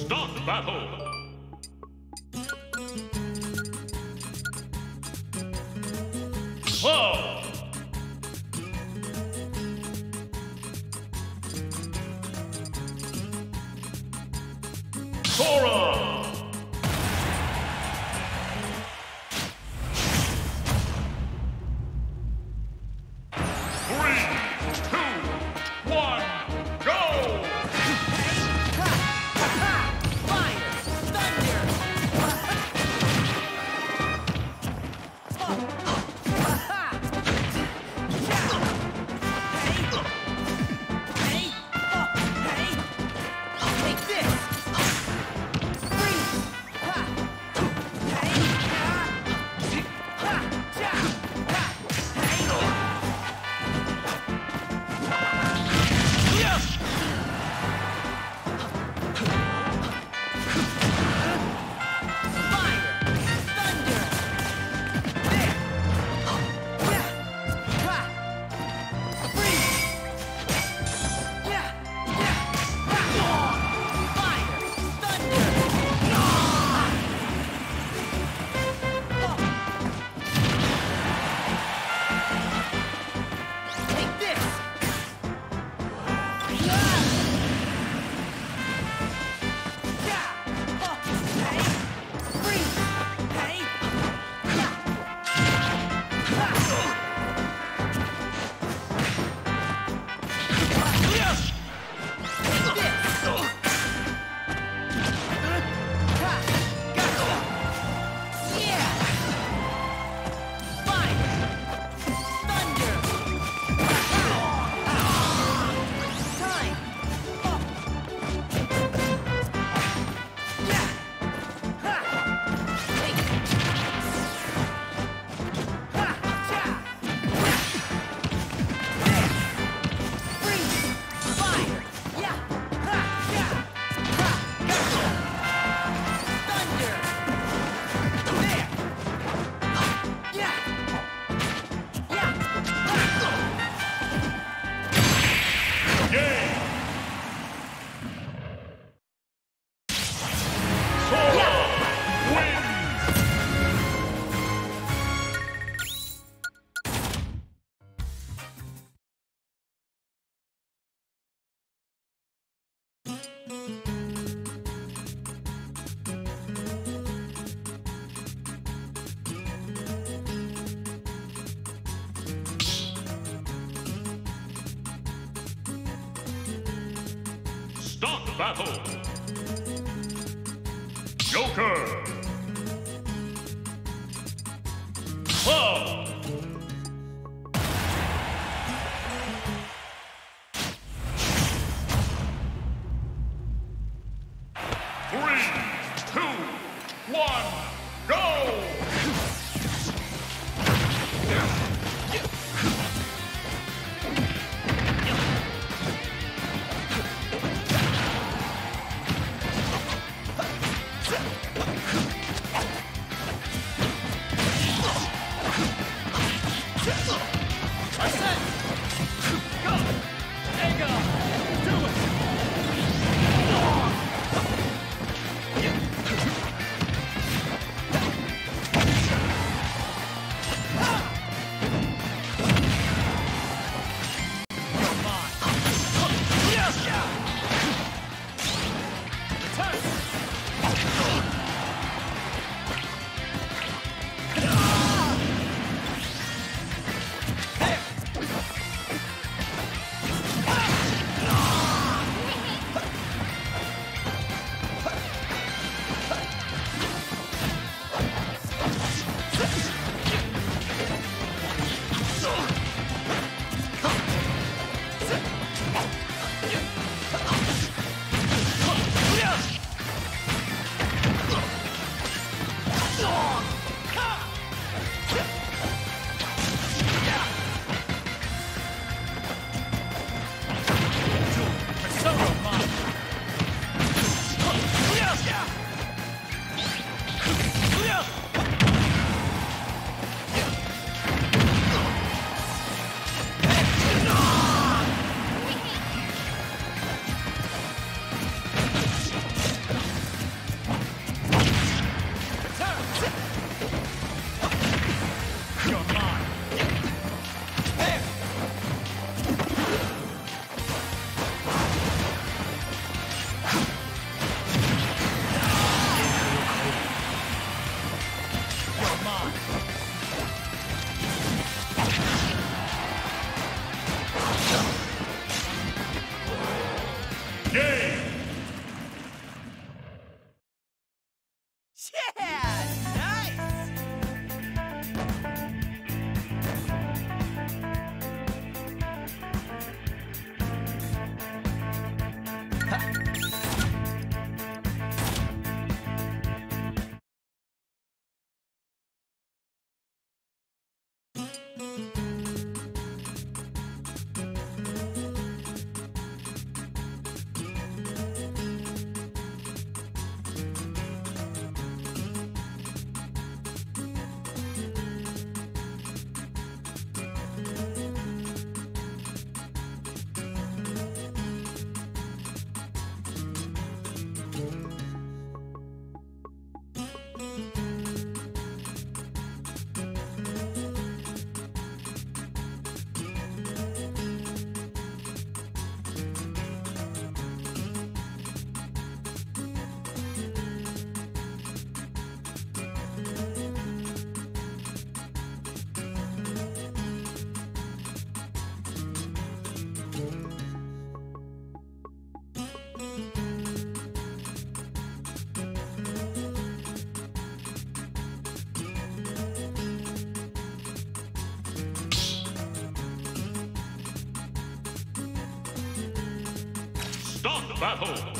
Start battle! Start the battle.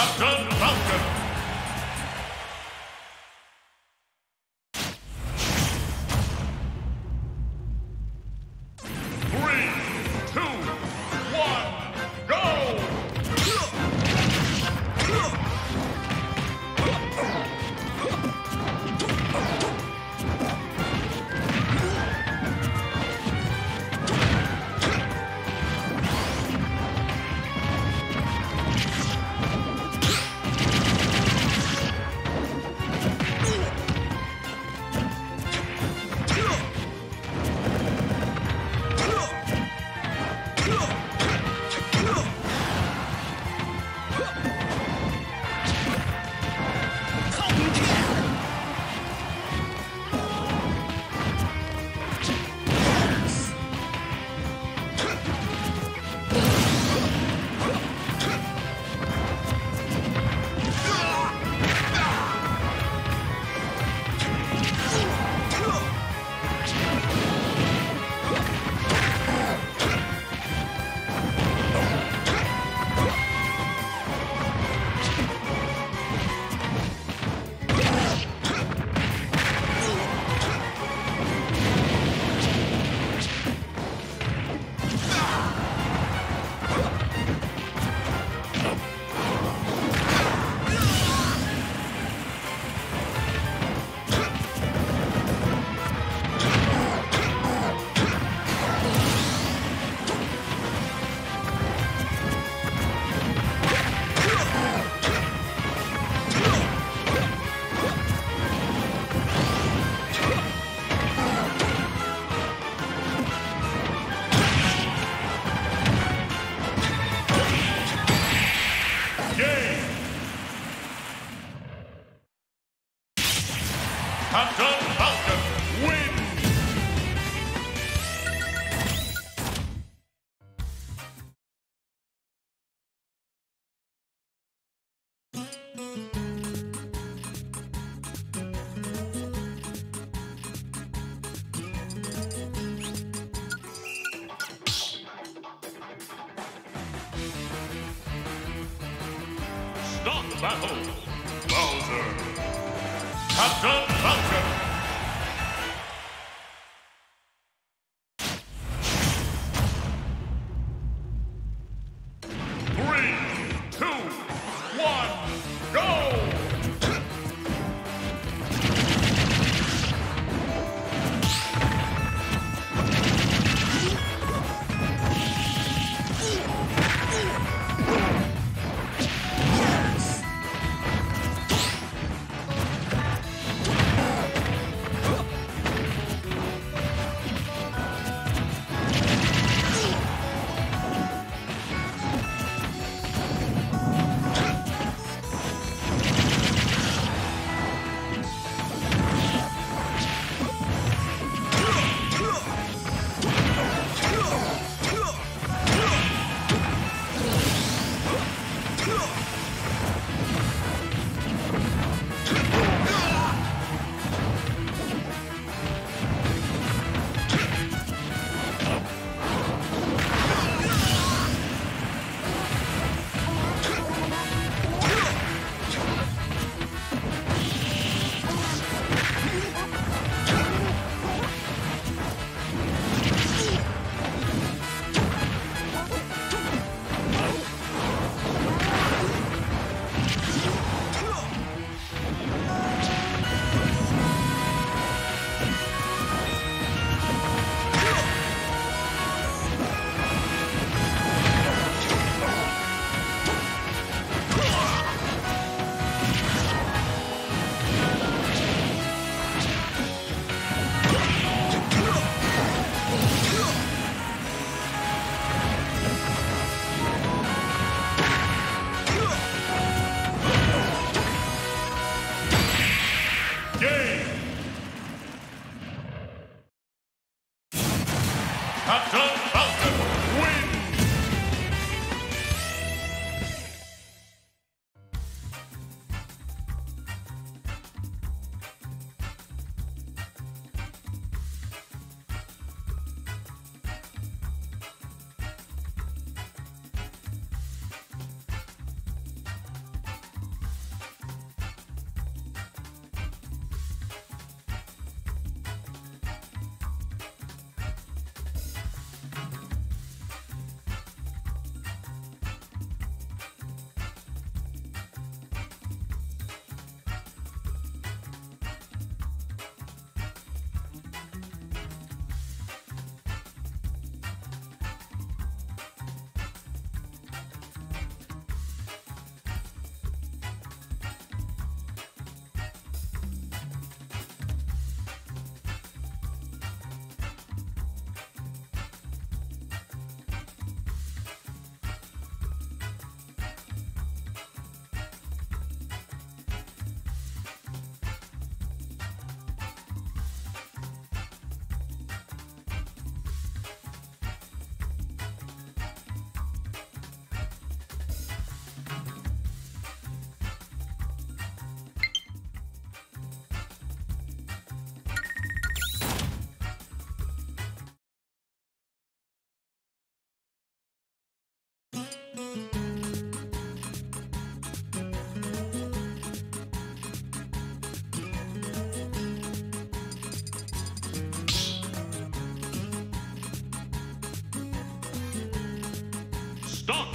Captain Falcon.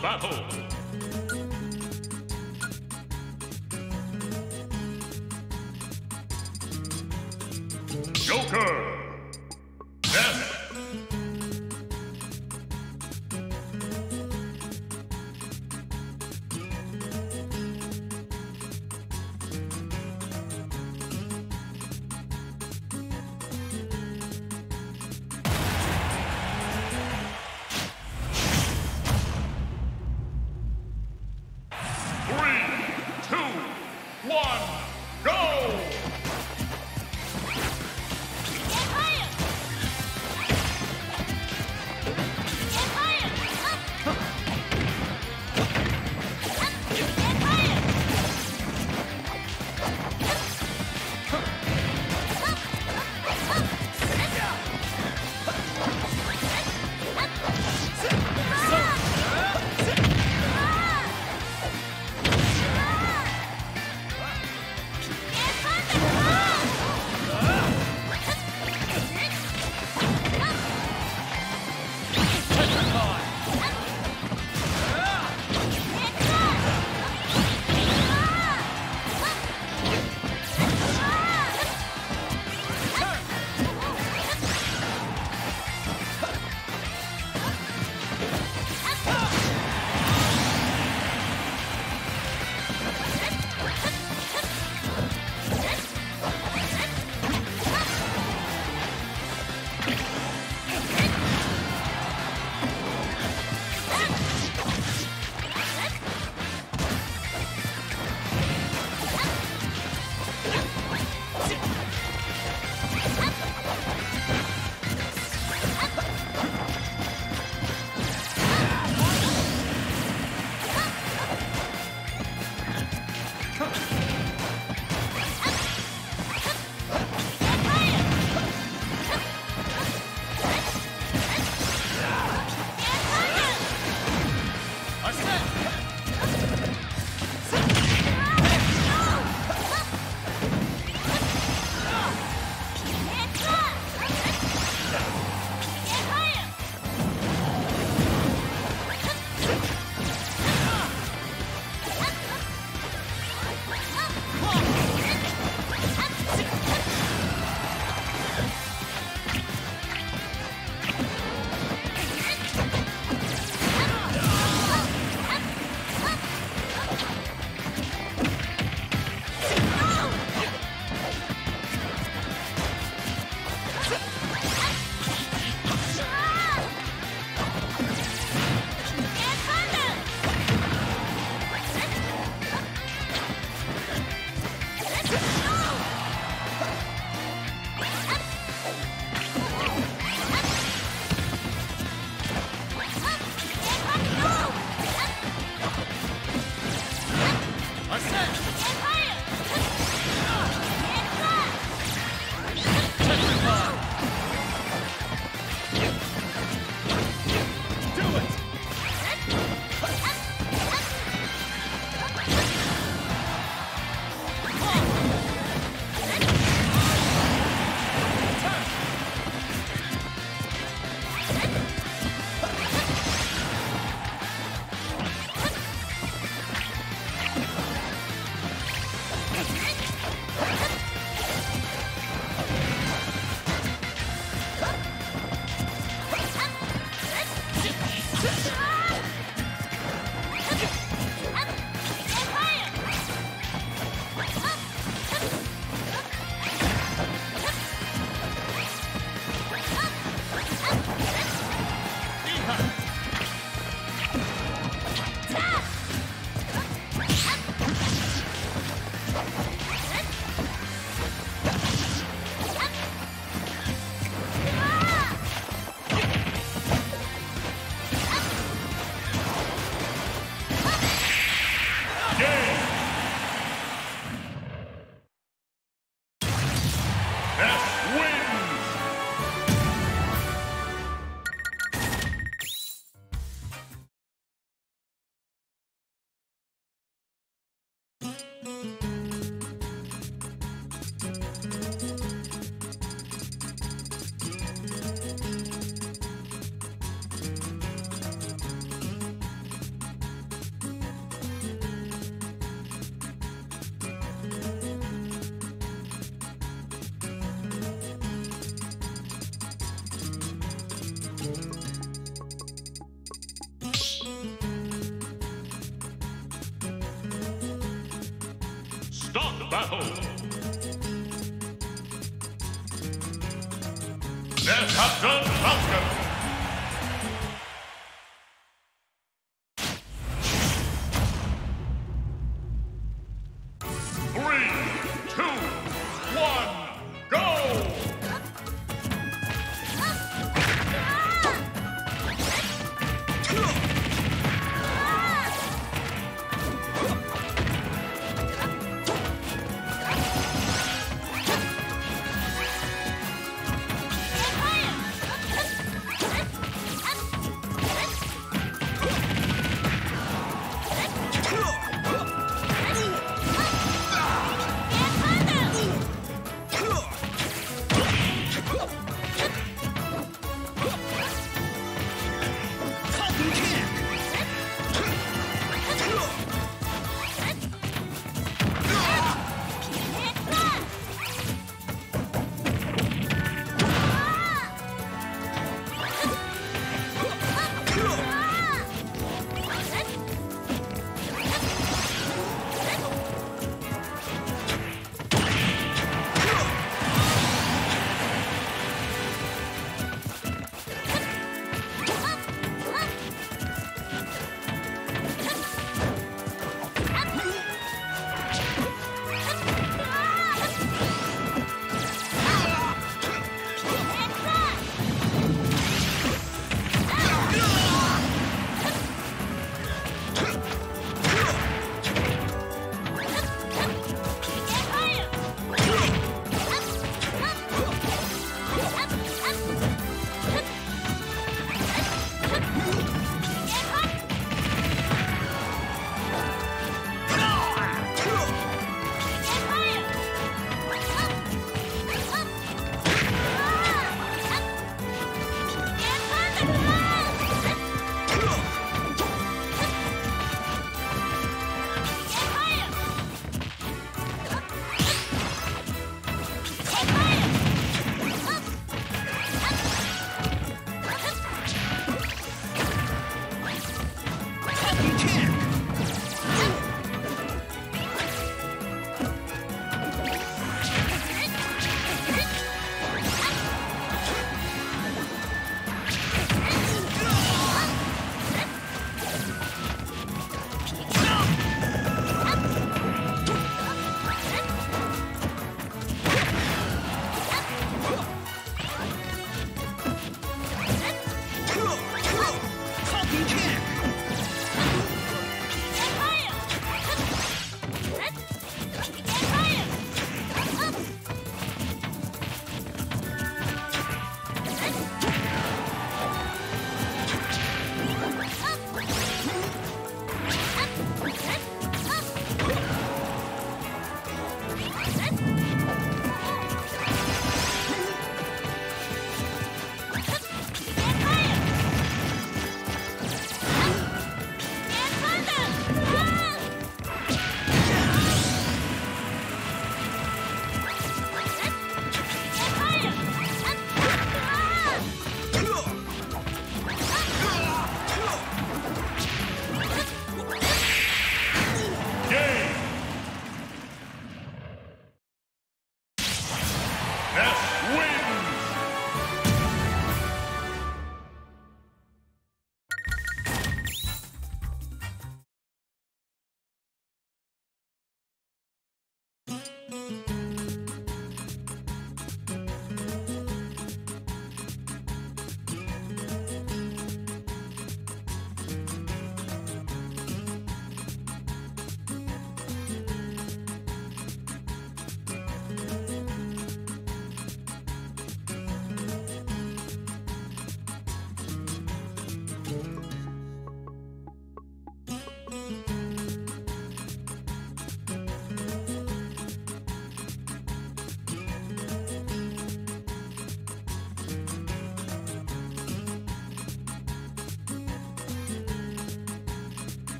Battle!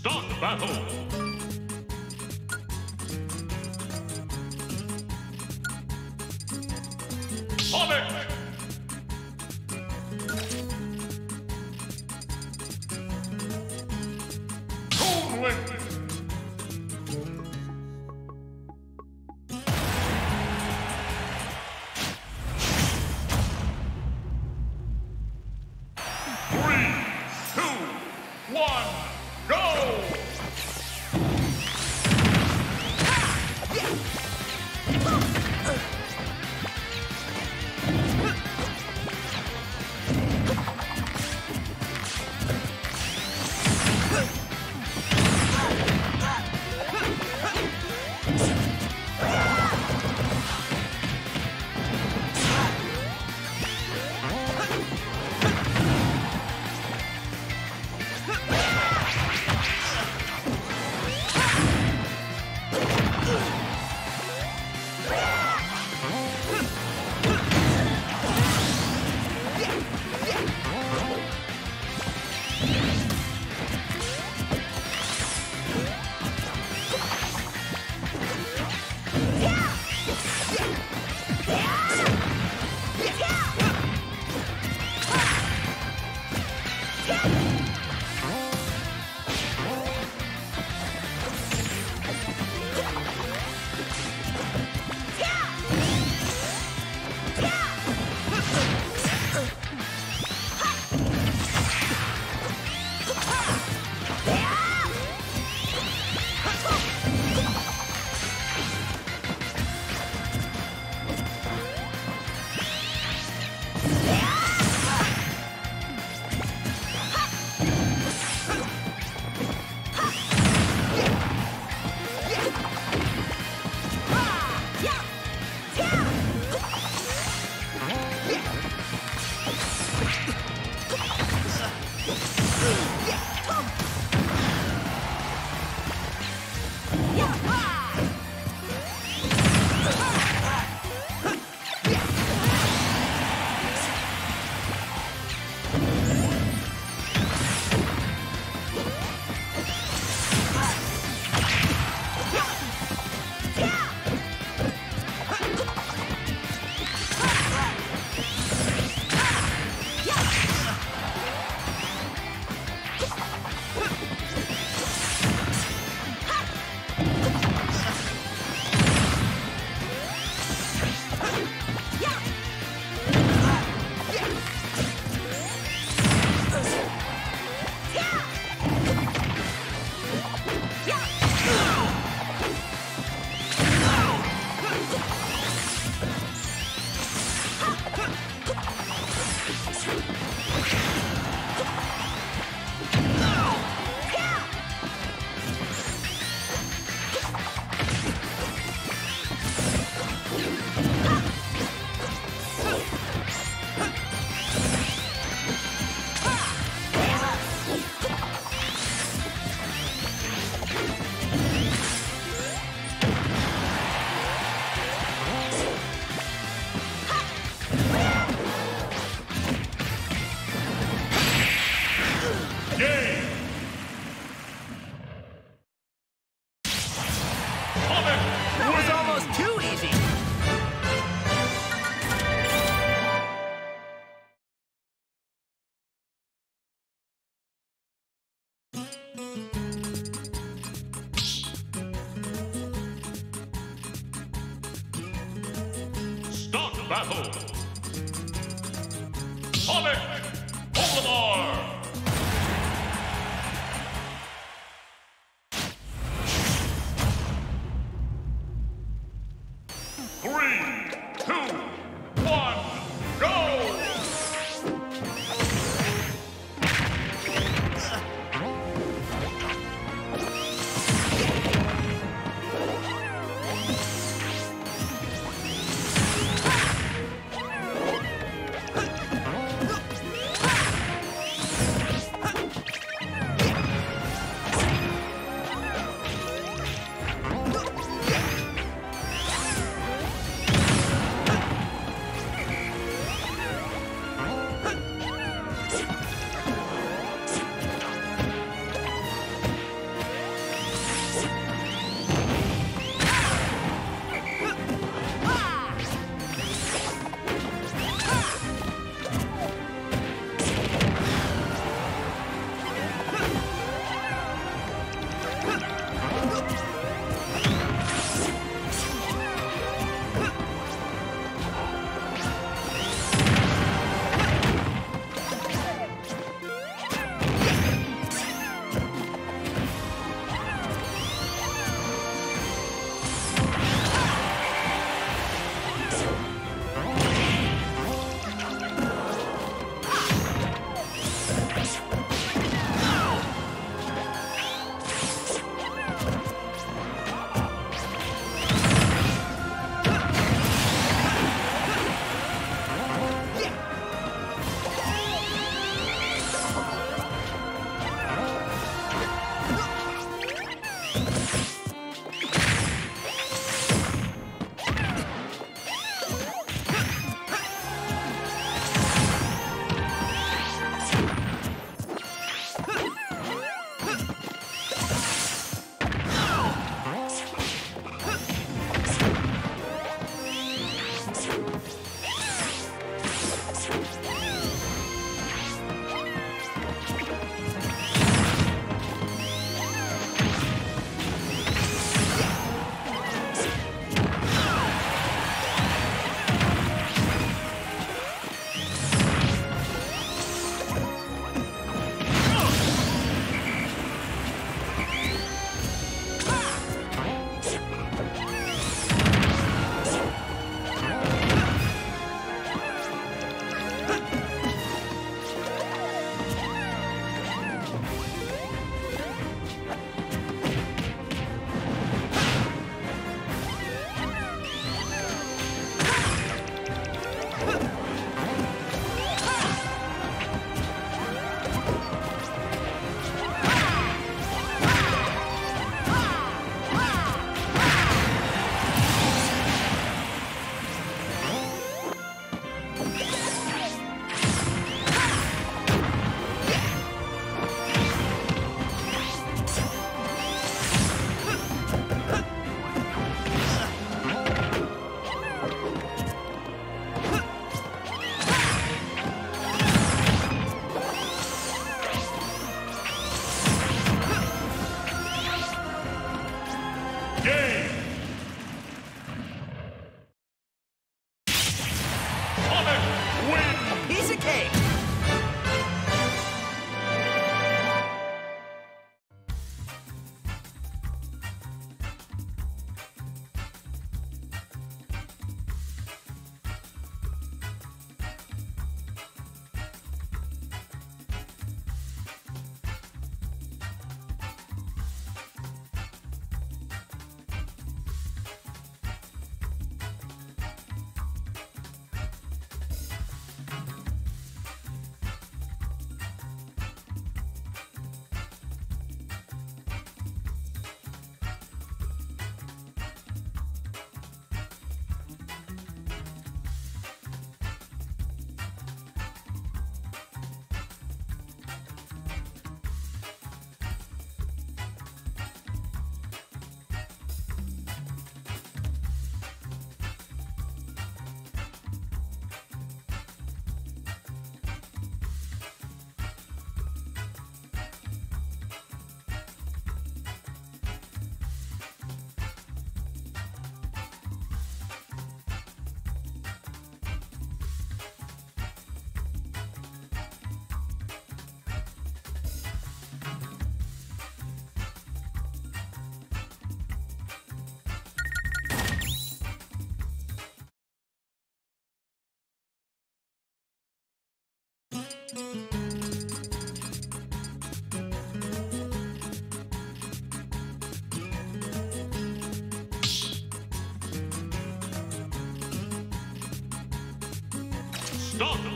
Start battle.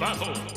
Battle.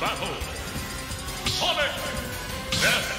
Battle. Comic Death.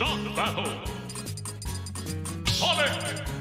Start battle. Comic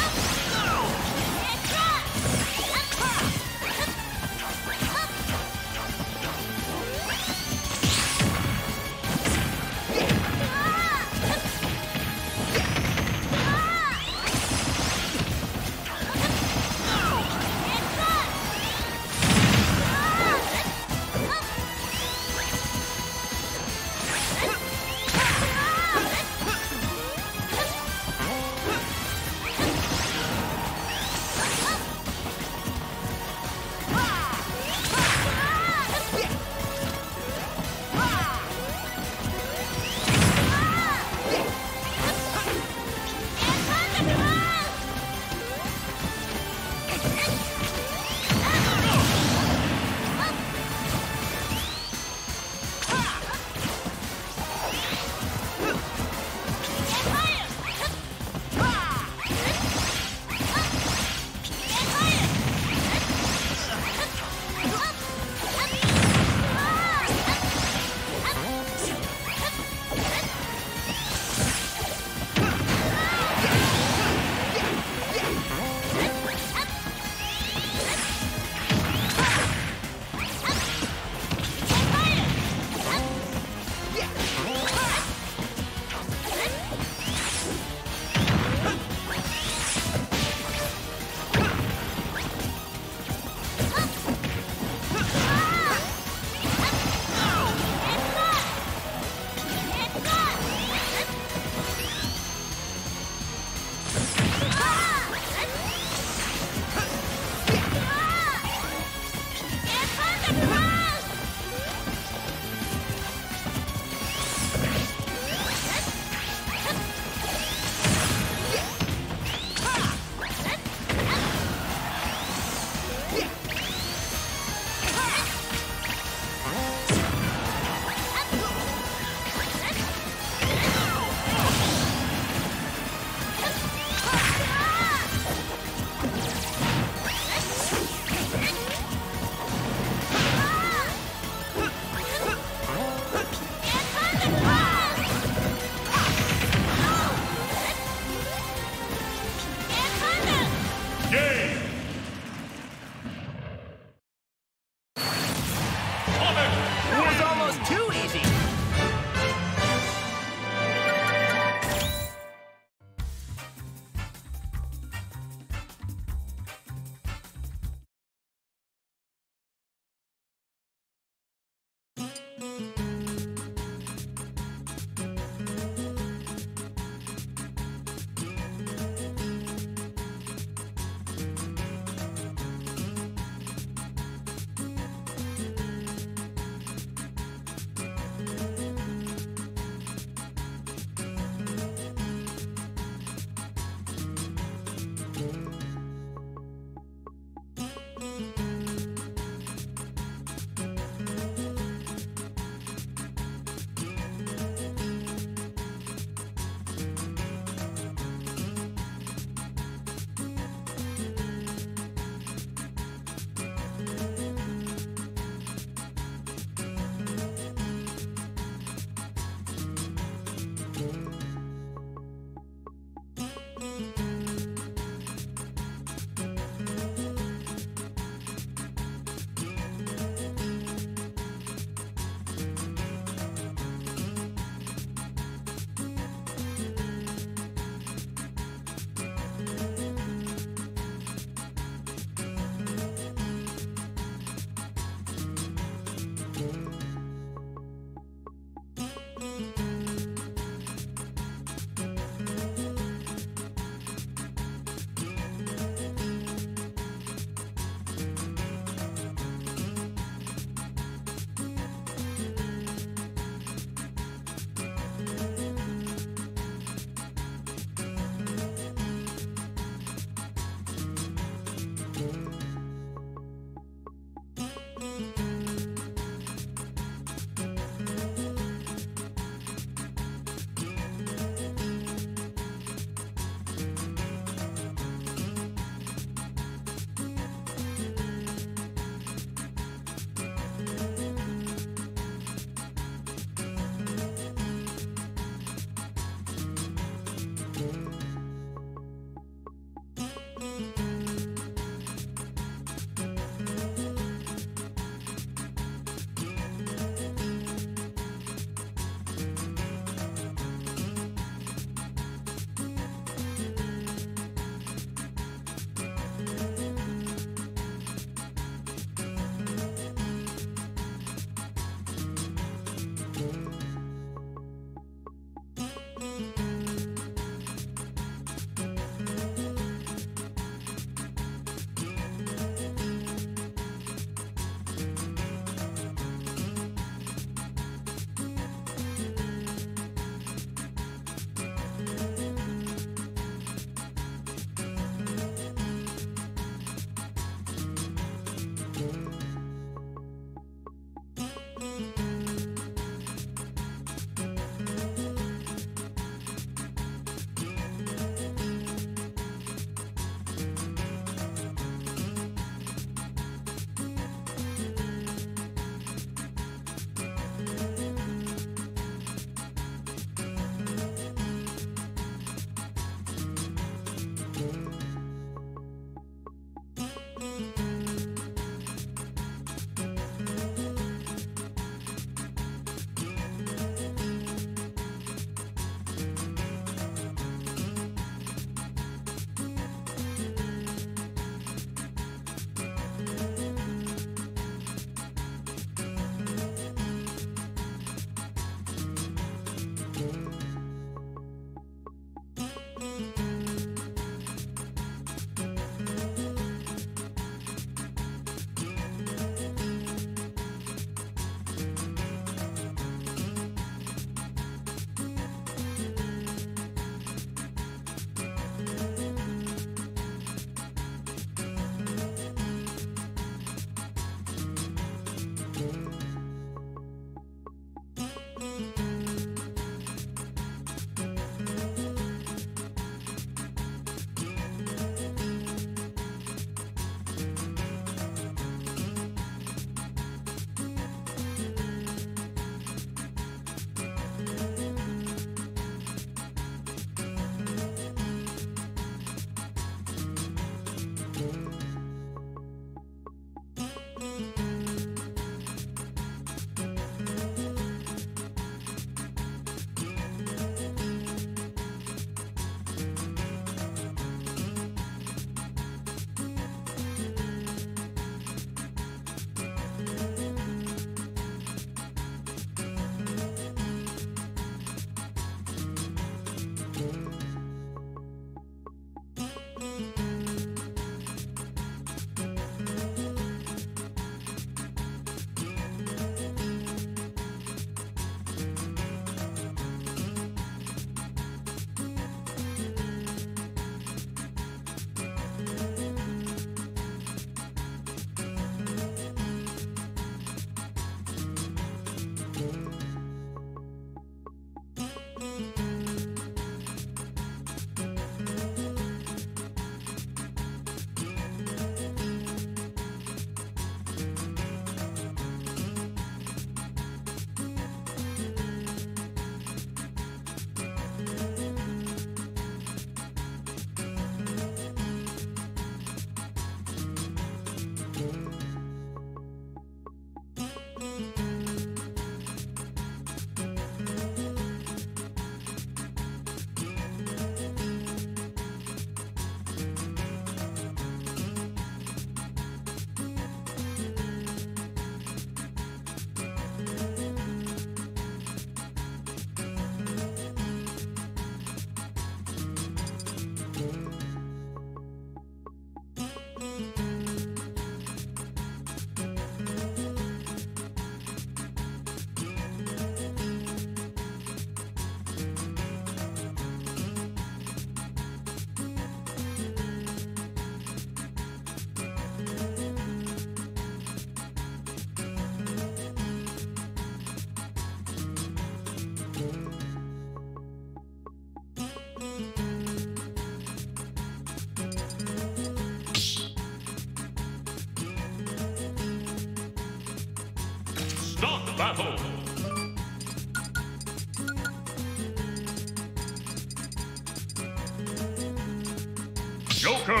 Joker!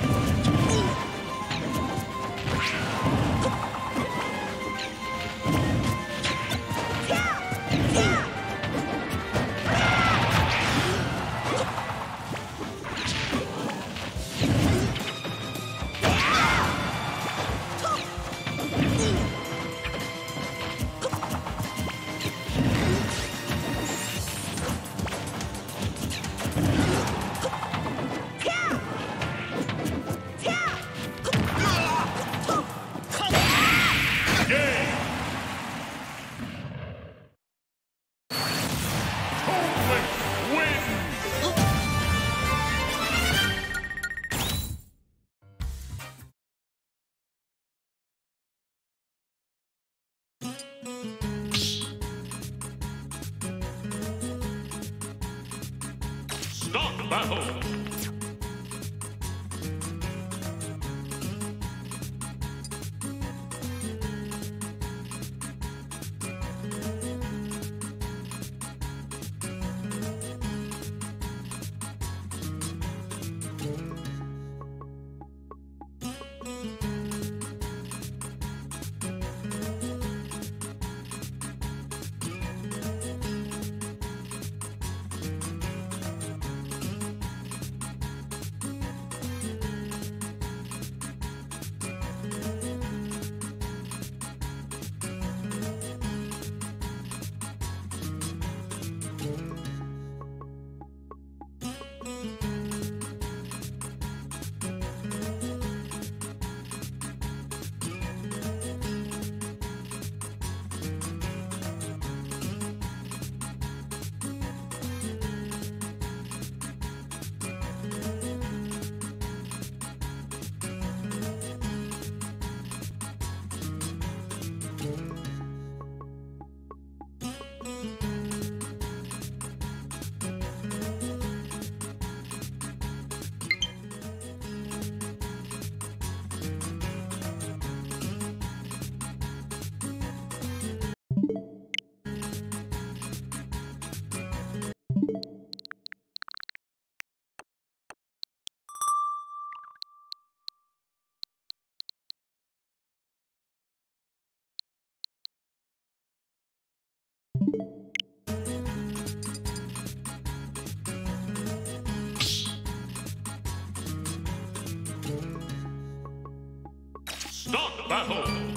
Come on. Start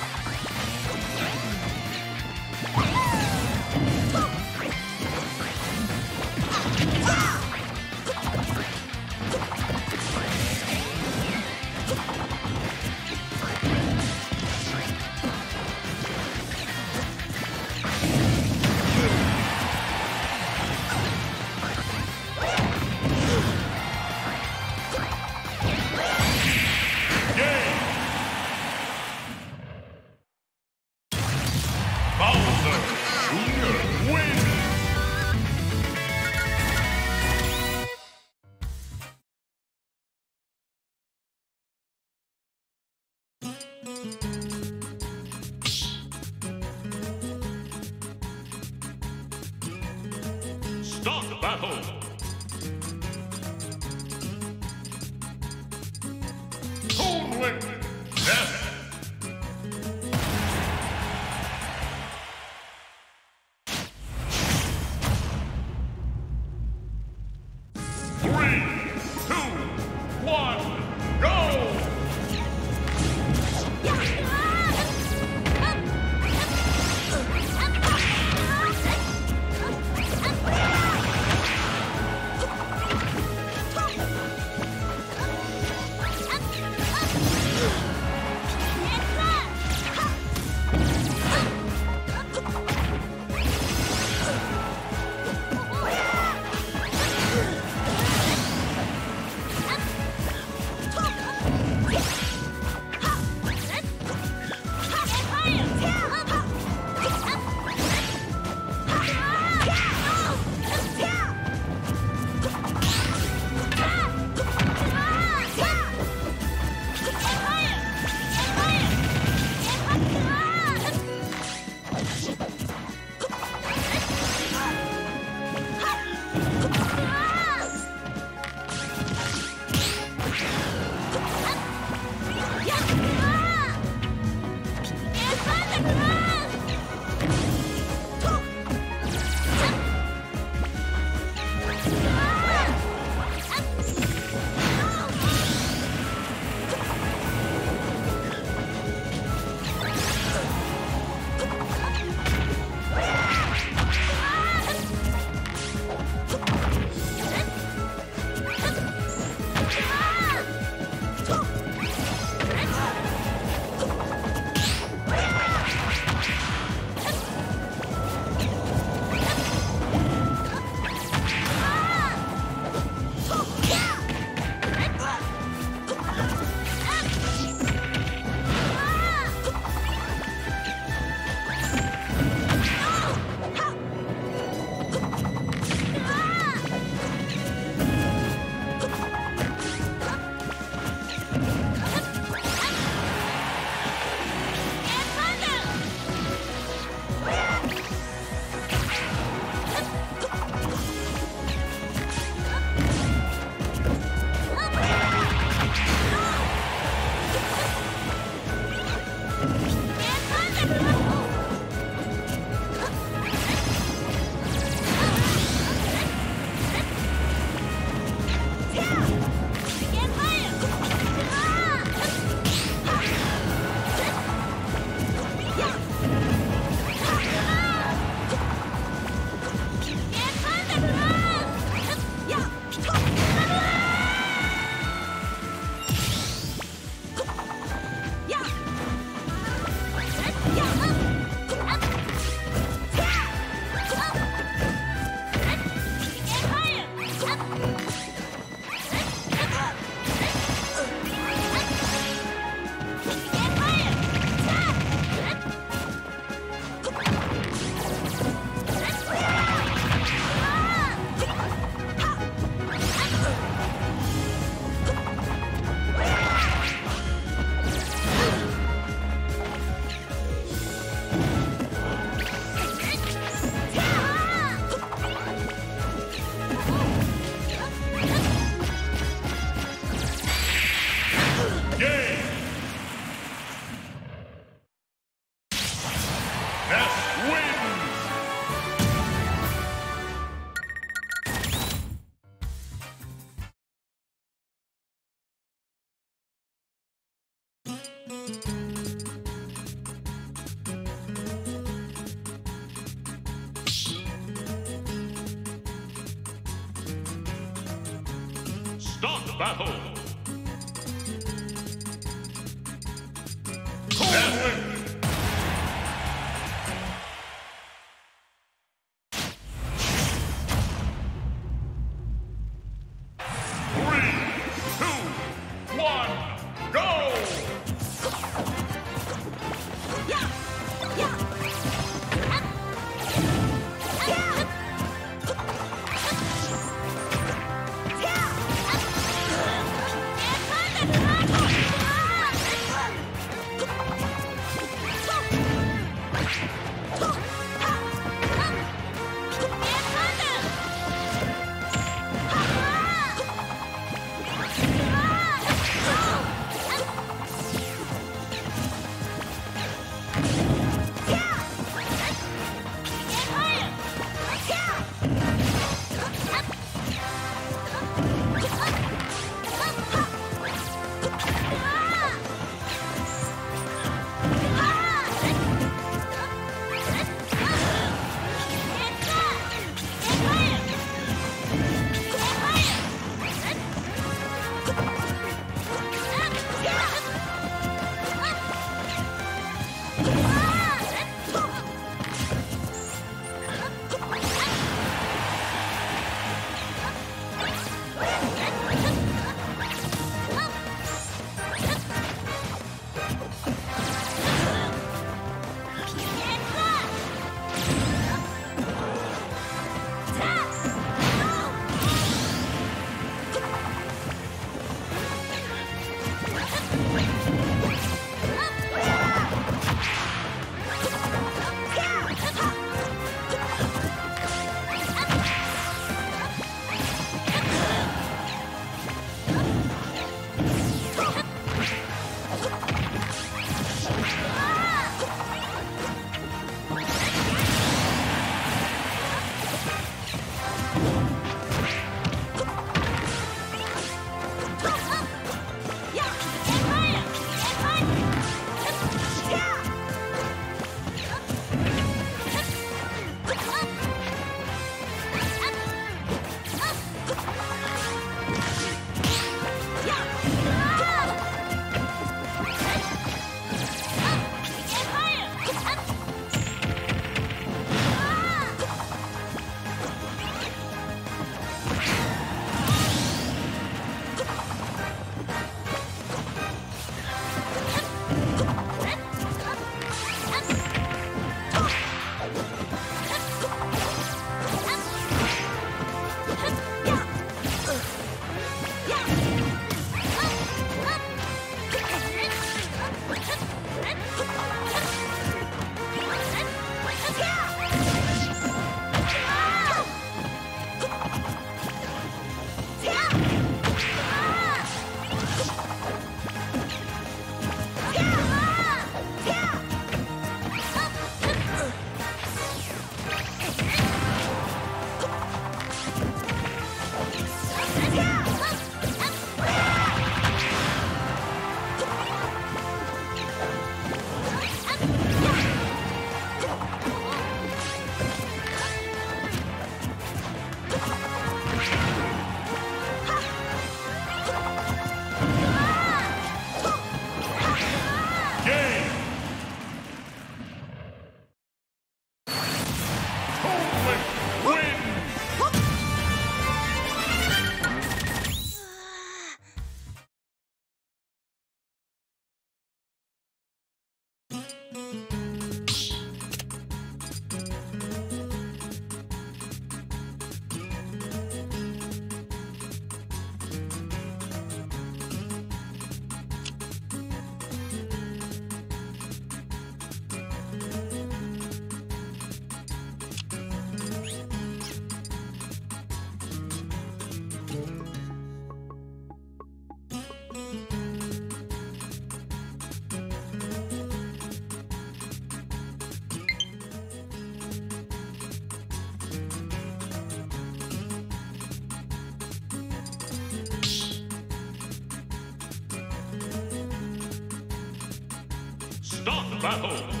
Start the battle.